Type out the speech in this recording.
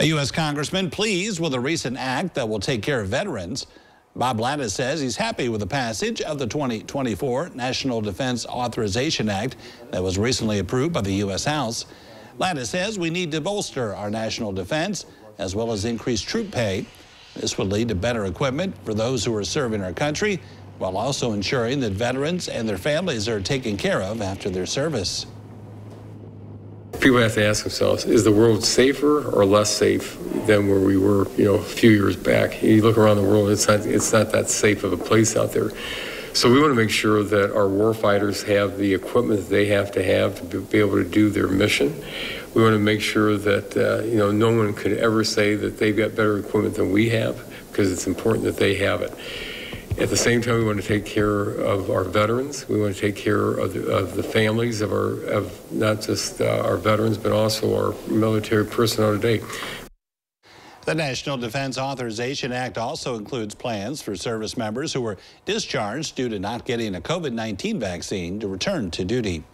A U.S. congressman pleased with a recent act that will take care of veterans. Bob Latta says he's happy with the passage of the 2024 National Defense Authorization Act that was recently approved by the U.S. House. Latta says we need to bolster our national defense as well as increase troop pay. This would lead to better equipment for those who are serving our country while also ensuring that veterans and their families are taken care of after their service. People have to ask themselves, is the world safer or less safe than where we were, you know, a few years back? You look around the world, it's not, it's not that safe of a place out there. So we want to make sure that our warfighters have the equipment that they have to have to be able to do their mission. We want to make sure that, uh, you know, no one could ever say that they've got better equipment than we have because it's important that they have it. At the same time, we want to take care of our veterans. We want to take care of the, of the families of our, of not just uh, our veterans, but also our military personnel today. The National Defense Authorization Act also includes plans for service members who were discharged due to not getting a COVID 19 vaccine to return to duty.